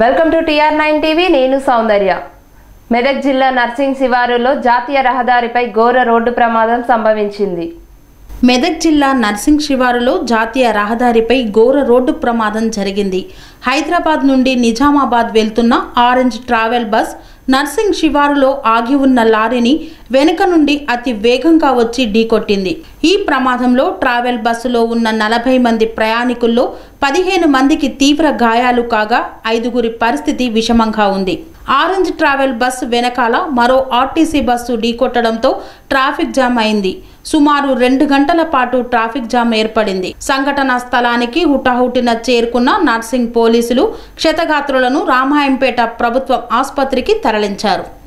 Welcome to TR nine TV నేను సౌందర్య. మెదక్ జిల్లా nursing శివారులో జాతీయ రహదారిపై ఘోర రోడ్డు ప్రమాదం సంభవించింది. మెదక్ జిల్లా నర్సింగ్ శివారులో జాతీయ రహదారిపై ఘోర రోడ్డు ప్రమాదం జరిగింది. హైదరాబాద్ నుండి నిజామాబాద్ వెళ్తున్న ఆరెంజ్ ట్రావెల్ బస్ నర్సింగ్ శివారులో ఆగి ఉన్న లారీని వెనుక నుండి అతి వేగంగా వచ్చి ఢీకొట్టింది. ఈ ప్రమాదంలో ట్రావెల్ బస్సులో ఉన్న నలభై మంది ప్రయాణికుల్లో పదిహేను మందికి తీవ్ర గాయాలు కాగా ఐదుగురి పరిస్థితి విషమంగా ఉంది. ఆరెంజ్ ట్రావెల్ బస్సు వెనకాల మరో ఆర్టీసీ బస్సు ఢీకొట్టడంతో ట్రాఫిక్ జామ్ అయింది. సుమారు రెండు గంటల పాటు ట్రాఫిక్ జామ్ ఏర్పడింది. సంఘటనా స్థలానికి హుటాహుటిన చేరుకున్న నర్సింగ్ పోలీసులు క్షతగాత్రులను రామాయంపేట ప్రభుత్వ ఆసుపత్రికి తరలించారు.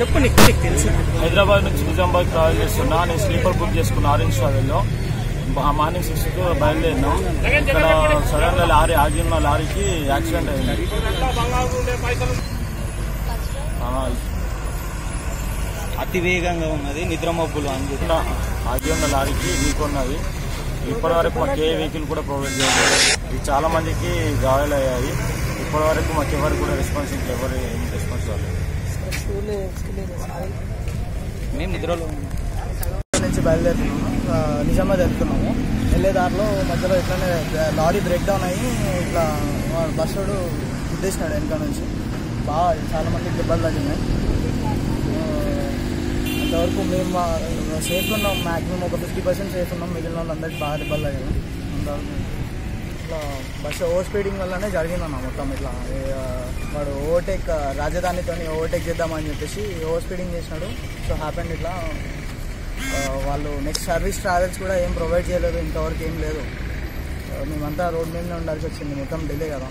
చెప్పు నీకు నీకు తెలుసు. హైదరాబాద్ నుంచి నిజామాబాద్ ట్రావెల్ చేస్తున్నా. నేను స్లీపర్ బుక్ చేసుకున్న ఆరెంజ్ ట్రావెల్లో మార్నింగ్ సిక్స్కు బయలుదేరినాం. ఇక్కడ సడన్గా లారీ ఆగి ఉన్న లారీకి యాక్సిడెంట్ అయింది. ఆ, అతి వేగంగా ఉన్నది నిద్ర మబ్బులు అని చెప్పి ఇక్కడ ఆగి ఉన్న లారీకి ఢీకొన్నది ఇప్పటి వరకు మాకు ఏ వెహికల్ కూడా ప్రొవైడ్ చేయలేదు. ఇది చాలా మందికి గాయాలయ్యాయి. ఇప్పటి వరకు మాకు ఎవరు కూడా రెస్పాన్స్ ఇంకా ఎవరు ఏం రెస్పాన్స్ రాలేదు. మేము నిద్రలో ఉన్నాం. నుంచి బయలుదేరుతున్నాము నిజామాబాద్ వెళ్తున్నాము. వెళ్ళే దారిలో మధ్యలో ఇట్లానే లారీ బ్రేక్ డౌన్ అయ్యి ఇట్లా బస్సుడు గుద్దేసినాడు వెనక నుంచి. బాగా చాలా మందికి దెబ్బలు తగ్గినాయి అంతవరకు మేము సేఫ్ ఉన్నాం. మ్యాక్సిమం ఒక ఫిఫ్టీ పర్సెంట్ సేఫ్ ఉన్నాం. మిగిలిన వాళ్ళందరికీ బాగా దెబ్బలు తగ్గినాయి అంతవరకు ఇట్లా బస్సు ఓవర్ స్పీడింగ్ వల్లనే జరిగిందన్న మొత్తం ఇట్లా. వాడు ఓవర్టేక్ రాజధానితో ఓవర్టేక్ చేద్దామని చెప్పేసి ఓవర్ స్పీడింగ్ చేసినాడు. సో హ్యాపెండ్ ఇట్లా వాళ్ళు నెక్స్ట్ సర్వీస్ ట్రావెల్స్ కూడా ఏం ప్రొవైడ్ చేయలేదు ఇంతవరకు ఏం లేదు. మేమంతా రోడ్ మీదనే ఉండాల్సి వచ్చింది మొత్తం డిలే కదా.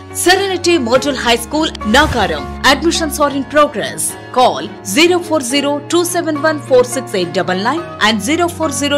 Serenity Model High School, Nagaram. Admissions are in progress. Call 040 and 040